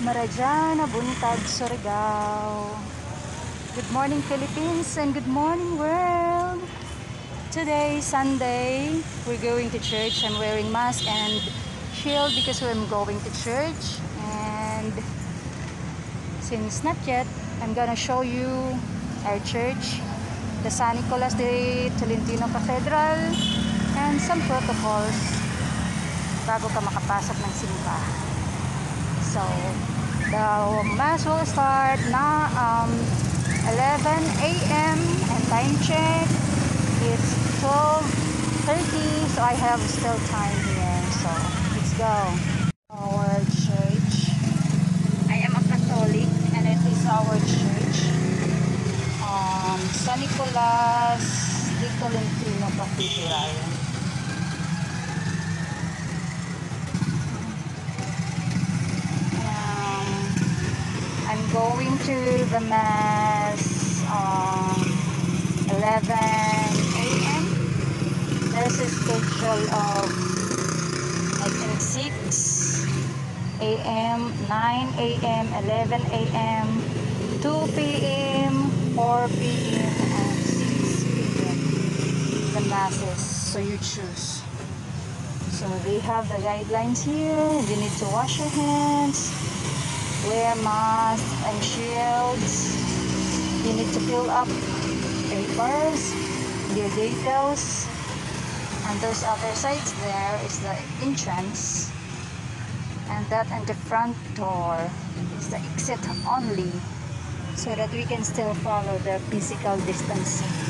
Marajana Buntag, Surigao. Good morning Philippines and good morning world. Today, Sunday, we're going to church. I'm wearing mask and shield because I'm going to church. And since not yet, I'm gonna show you our church, the San Nicolas de Tolentino Cathedral, and some protocols bago ka makapasok ng simbahan. So, the mass will start na um, 11 a.m. and time check it's 12.30 so I have still time here. So let's go. Our church. I am a Catholic and it is our church. Um, San Nicolas de Tolentino Cathedral to the mass um, 11 a.m. There's a schedule of think 6 a.m., 9 a.m., 11 a.m., 2 p.m., 4 p.m., and 6 p.m. The masses, so you choose. So they have the guidelines here. You need to wash your hands, wear masks and shields. You need to fill up papers, your details, and those other sides there is the entrance, and that and the front door is the exit only, so that we can still follow the physical distancing.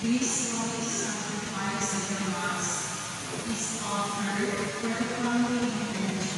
This small sacrifice of the cross is offered for the common redemption